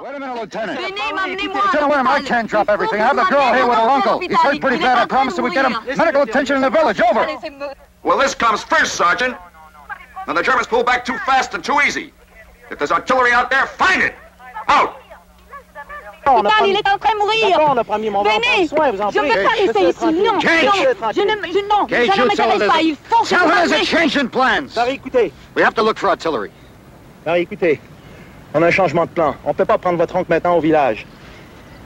Wait a minute, Lieutenant. Venez, m'amenez-moi. Lieutenant William, I can't drop everything. I have the girl here with her uncle. He's hurt pretty bad. I promised that we'd get him medical attention in the village. Over. Well, this comes first, Sergeant. Now, the Germans pull back too fast and too easy. If there's artillery out there, find it. Out. Hôpital, il est en train de mourir. D'accord, notre ami, mais on va en Venez. prendre soin, vous en Je ne prie. peux pas Laissez rester ici. tranquille. Non, Caje. non. Laissez Je ne, je, non, Caje, ça ne you tell her m'intéresse pas. Il faut que Tell her there's a je change in plans. Marie, écoutez. We have to look for artillery. Marie, écoutez. On a un changement de plan. On ne peut pas prendre votre oncle maintenant au village.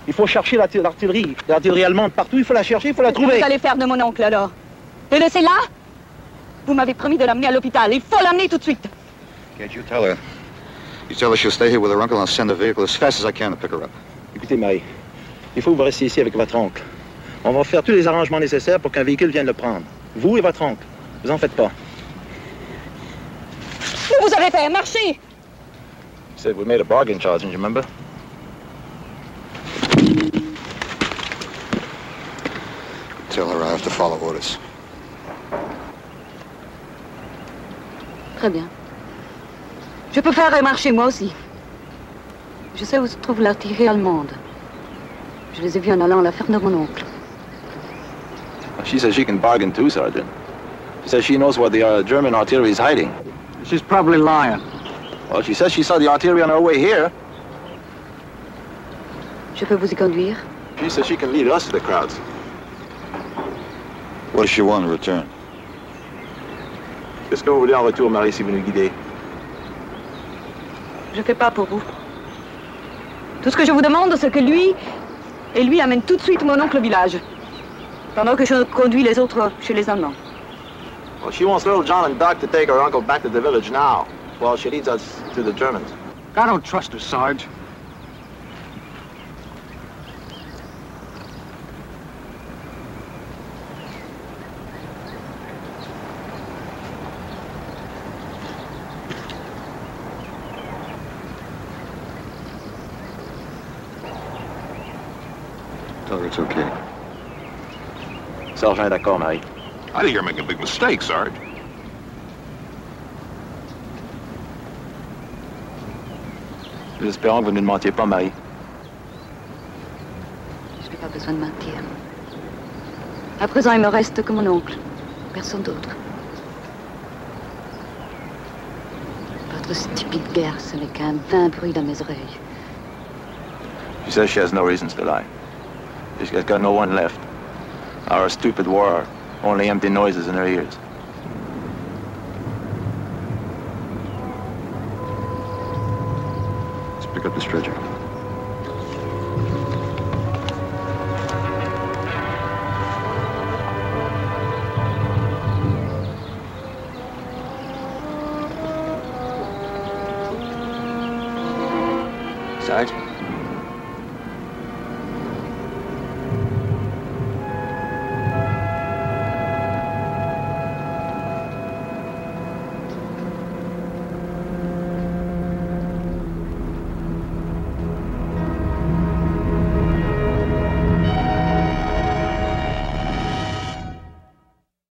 Il faut chercher l'arti- l'artillerie. L'artillerie allemande partout. Il faut la chercher, il faut la trouver. Vous allez faire de mon oncle alors Le laisser là Vous m'avez promis de l'amener à l'hôpital. Il faut l'amener tout de suite. Can't you tell her? You tell her she'll stay here with her uncle and I'll send the vehicle as fast as I can to pick her up. Écoutez, Marie. Il faut que vous restiez ici avec votre oncle. On va faire tous les arrangements nécessaires pour qu'un véhicule vienne le prendre. Vous et votre oncle. Vous en faites pas. Mais vous avez fait marcher. You said we made a bargain, Sergeant, you remember? Tell her I have to follow orders. Très bien. Je peux faire marcher moi aussi. Je sais où se trouve l'artillerie allemande. Je les ai vus en allant à la ferme de mon oncle. She says she can bargain too, Sergeant. She says she knows where the uh, German artillery is hiding. She's probably lying. Well, she says she saw the artillery on her way here. Je peux vous y conduire? She says she can lead us to the crowds. What does she want in return? Qu'est-ce que vous voulez en retour, Marie, si vous nous guidez? Je fais pas pour vous. Tout ce que je vous demande, c'est que lui et lui amènent tout de suite mon oncle au village. Pendant que je conduis les autres chez les Allemands. Well, she wants little John and Doc to take her uncle back to the village now, while she leads us to the Germans. I don't trust her, Sarge. Tell her it's okay. Sergeant est d'accord, Marie. I think you're making a big mistake, Sarge. Nous espérons que vous ne mentiez pas, Marie. Je n'ai pas besoin de mentir. À présent, il me reste que mon oncle. Personne d'autre. Votre stupide guerre, ce n'est qu'un vain bruit dans mes oreilles. She says she has no reasons to lie. She has got no one left. Our stupid war, only empty noises in her ears. Pick up the stretcher. Sarge?